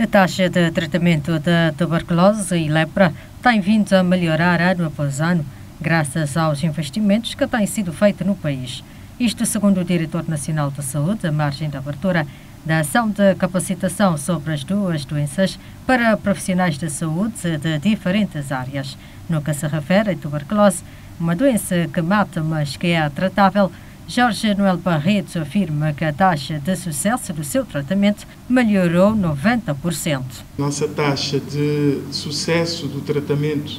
A taxa de tratamento da tuberculose e lepra tem vindo a melhorar ano após ano, graças aos investimentos que têm sido feitos no país. Isto segundo o Diretor Nacional da Saúde, a margem da abertura da ação de capacitação sobre as duas doenças para profissionais da saúde de diferentes áreas. No que se refere à tuberculose, uma doença que mata, mas que é tratável, Jorge Noel Barreto afirma que a taxa de sucesso do seu tratamento melhorou 90%. Nossa taxa de sucesso do tratamento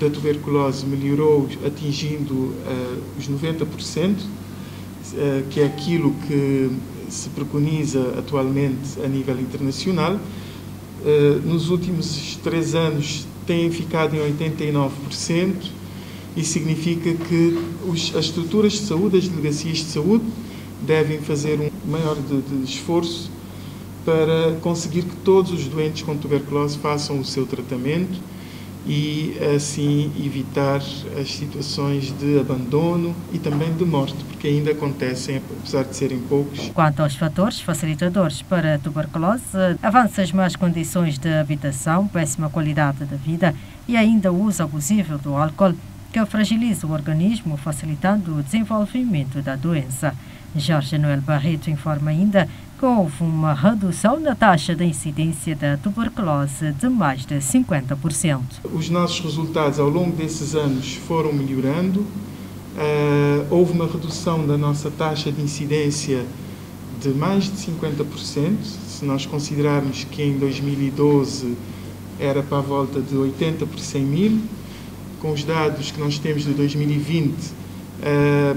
da tuberculose melhorou atingindo uh, os 90%, uh, que é aquilo que se preconiza atualmente a nível internacional. Uh, nos últimos três anos tem ficado em 89%, isso significa que os, as estruturas de saúde, as delegacias de saúde, devem fazer um maior de, de esforço para conseguir que todos os doentes com tuberculose façam o seu tratamento e assim evitar as situações de abandono e também de morte, porque ainda acontecem, apesar de serem poucos. Quanto aos fatores facilitadores para a tuberculose, avança as más condições de habitação, péssima qualidade da vida e ainda o uso abusivo do álcool que fragiliza o organismo, facilitando o desenvolvimento da doença. Jorge Noel Barreto informa ainda que houve uma redução na taxa de incidência da tuberculose de mais de 50%. Os nossos resultados ao longo desses anos foram melhorando. Uh, houve uma redução da nossa taxa de incidência de mais de 50%. Se nós considerarmos que em 2012 era para a volta de 80 por 100 mil, com os dados que nós temos de 2020, eh,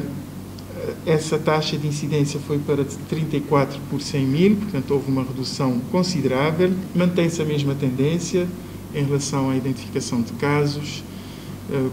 essa taxa de incidência foi para 34 por 100 mil, portanto houve uma redução considerável. Mantém-se a mesma tendência em relação à identificação de casos. Eh,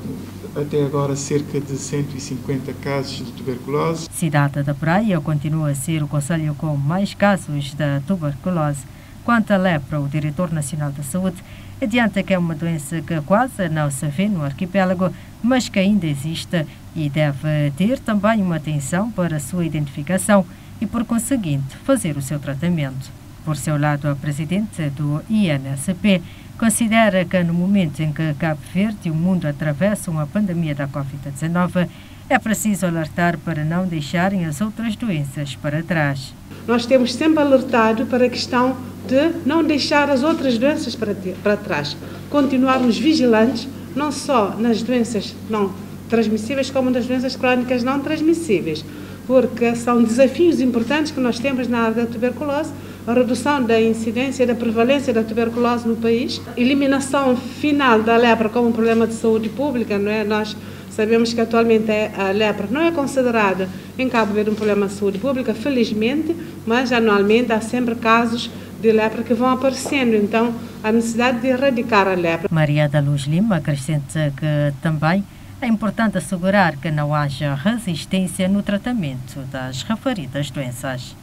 até agora, cerca de 150 casos de tuberculose. Cidade da Praia continua a ser o conselho com mais casos da tuberculose. Quanto à lepra, o diretor nacional da saúde adianta que é uma doença que quase não se vê no arquipélago, mas que ainda existe e deve ter também uma atenção para a sua identificação e, por conseguinte, fazer o seu tratamento. Por seu lado, a presidente do INSP considera que no momento em que Cabo Verde e o mundo atravessam a pandemia da Covid-19, é preciso alertar para não deixarem as outras doenças para trás. Nós temos sempre alertado para a questão de não deixar as outras doenças para, para trás. Continuarmos vigilantes, não só nas doenças não transmissíveis, como nas doenças crónicas não transmissíveis, porque são desafios importantes que nós temos na área da tuberculose, a redução da incidência e da prevalência da tuberculose no país, eliminação final da lepra como problema de saúde pública, não é? Nós Sabemos que atualmente a lepra não é considerada em Cabo Verde um problema de saúde pública, felizmente, mas anualmente há sempre casos de lepra que vão aparecendo, então a necessidade de erradicar a lepra. Maria da Luz Lima acrescenta que também é importante assegurar que não haja resistência no tratamento das referidas doenças.